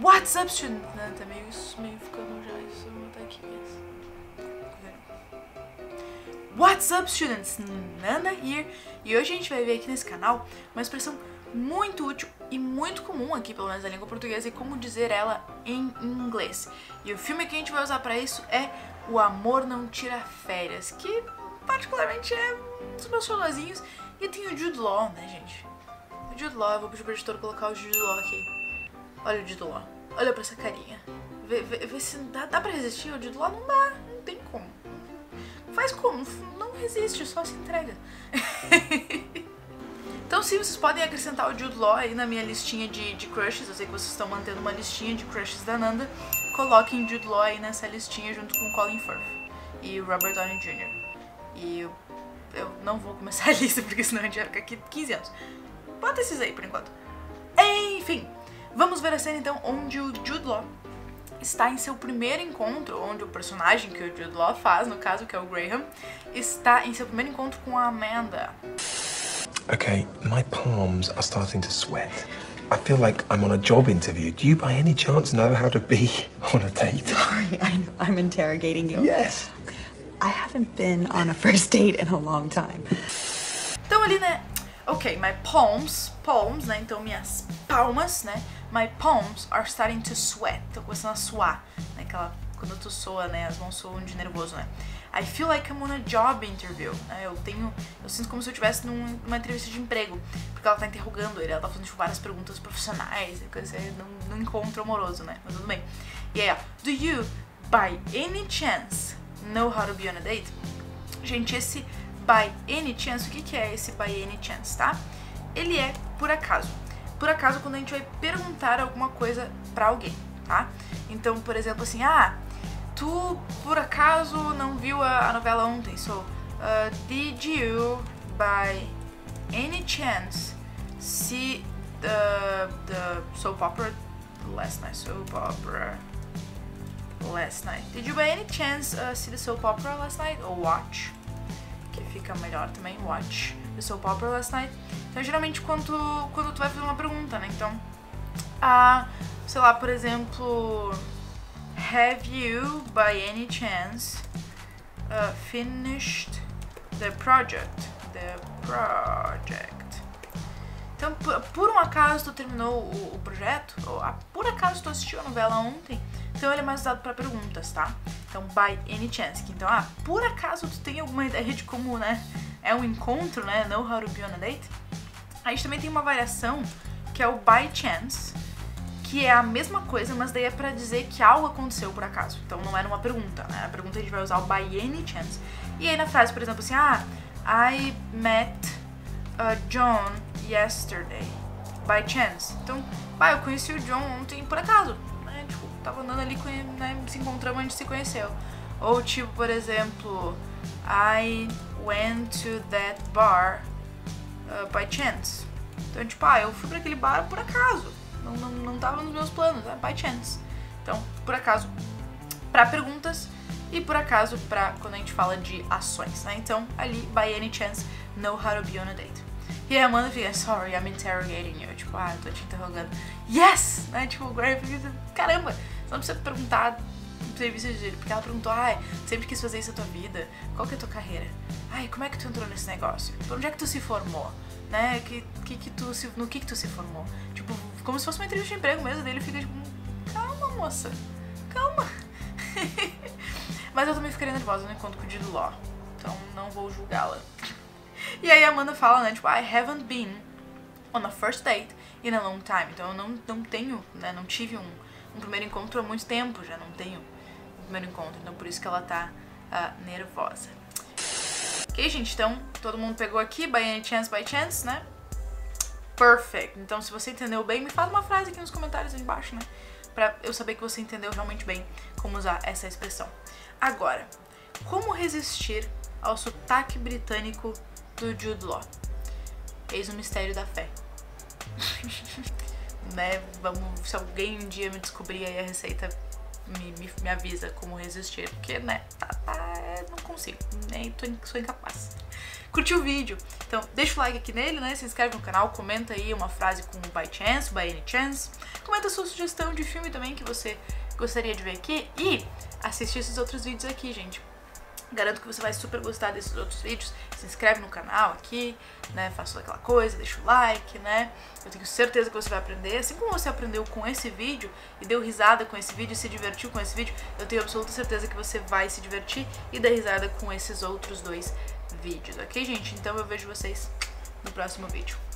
What's up, student? Né, tá meio, meio ficando já isso, vou botar aqui. What's up, students? Nanda here. E hoje a gente vai ver aqui nesse canal uma expressão muito útil e muito comum aqui, pelo menos na língua portuguesa, e como dizer ela em inglês. E o filme que a gente vai usar para isso é O Amor Não Tira Férias, que particularmente é um dos meus sonozinhos. E tem o Jude Law, né, gente? O Jude Law, eu vou pedir pro editor colocar o Jude Law aqui. Olha o Law. Olha pra essa carinha. Vê, vê, vê se dá, dá pra resistir o Law? Não dá, não tem como. Faz como? Não resiste, só se entrega. então sim, vocês podem acrescentar o Jude Law aí na minha listinha de, de crushes. Eu sei que vocês estão mantendo uma listinha de crushes da Nanda. Coloquem Jude Law aí nessa listinha junto com Colin Firth e Robert Downey Jr. E eu, eu não vou começar a lista, porque senão a gente vai ficar aqui 15 anos. Bota esses aí por enquanto. Enfim, vamos ver a cena então onde o Jude Law está em seu primeiro encontro, onde o personagem que o Jude Law faz, no caso que é o Graham, está em seu primeiro encontro com a Amanda. Okay, my palms are starting to sweat. I feel like I'm on a job interview. Do you by any chance know how to be on a date? Sorry, I know I'm interrogating you. Yes. I haven't been on a first date in a long time. Então ali, né? Ok, my palms, palms, né? Então minhas palmas, né? My palms are starting to sweat. Tô começando a suar, né? Aquela, quando tu soa, né? As mãos soam de nervoso, né? I feel like I'm on a job interview. Né? Eu tenho, eu sinto como se eu estivesse num, numa entrevista de emprego, porque ela tá interrogando ele, ela tá fazendo tipo, várias perguntas profissionais, num, num encontro amoroso, né? Mas tudo bem. E aí, ó, do you, by any chance, know how to be on a date? Gente, esse by any chance, o que, que é esse by any chance, tá? Ele é por acaso. Por acaso, quando a gente vai perguntar alguma coisa pra alguém, tá? Então, por exemplo, assim, ah, tu por acaso não viu a, a novela ontem? So, uh, did you by any chance see the, the soap opera last night? Soap opera last night. Did you by any chance uh, see the soap opera last night? Or watch? Fica melhor também, watch the soap opera last night. Então, geralmente, quando quando tu vai fazer uma pergunta, né? Então, ah, sei lá, por exemplo, have you, by any chance, uh, finished the project? The project. Então, por, um acaso tu terminou o, o projeto, ou ah, por acaso tu assistiu a novela ontem, então ele é mais usado para perguntas, tá? Então, by any chance. Então, ah, por acaso tu tem alguma ideia de como, né, é um encontro, né, know how to be on a date? A gente também tem uma variação que é o by chance, que é a mesma coisa, mas daí é pra dizer que algo aconteceu por acaso. Então não é numa pergunta, né? A pergunta a gente vai usar o by any chance. E aí na frase, por exemplo, assim, ah, I met uh, John yesterday by chance. Então, ah, eu conheci o John ontem por acaso, tava andando ali, né? se encontramos, a gente se conheceu. Ou tipo, por exemplo, I went to that bar uh, by chance. Então, tipo, ah, eu fui pra aquele bar por acaso. Não, não, não tava nos meus planos, é by chance. Então, por acaso, para perguntas e por acaso para quando a gente fala de ações, né? Então, ali, by any chance, know how to be on a date. E a Amanda fica, sorry, I'm interrogating you. Tipo, ah, eu tô te interrogando. Yes! Né? Tipo, o Graham fica, caramba, não precisa perguntar entrevista dele, porque ela perguntou, ai, sempre quis fazer isso na tua vida, qual que é a tua carreira? Ai, como é que tu entrou nesse negócio? Por onde é que tu se formou? Né? Que, que, que tu se, no que que tu se formou? Tipo, como se fosse uma entrevista de emprego mesmo, dele fica tipo, calma moça, calma. Mas eu também ficaria nervosa no encontro com o Jude então não vou julgá-la. E aí a Amanda fala, né, tipo, I haven't been on a first date in a long time. Então eu não, não tenho, né, não tive um, um primeiro encontro há muito tempo, já não tenho um primeiro encontro. Então por isso que ela tá uh, nervosa. Ok, gente, então todo mundo pegou aqui, by any chance, by chance, né? Perfect. Então se você entendeu bem, me fala uma frase aqui nos comentários aí embaixo, né? Pra eu saber que você entendeu realmente bem como usar essa expressão. Agora, como resistir ao sotaque britânico do Jude Law. Eis o mistério da fé. né? Vamos, se alguém um dia me descobrir aí a receita, me, me, me avisa como resistir, porque, né, tá, tá, não consigo, nem sou incapaz. Curtiu o vídeo? Então deixa o like aqui nele, né? Se inscreve no canal, comenta aí uma frase com by chance, by any chance. Comenta sua sugestão de filme também que você gostaria de ver aqui. E assistir esses outros vídeos aqui, gente. Garanto que você vai super gostar desses outros vídeos. Se inscreve no canal aqui, né? Faça aquela coisa, deixa o like, né? Eu tenho certeza que você vai aprender. Assim como você aprendeu com esse vídeo e deu risada com esse vídeo e se divertiu com esse vídeo, eu tenho absoluta certeza que você vai se divertir e dar risada com esses outros dois vídeos, ok, gente? Então eu vejo vocês no próximo vídeo.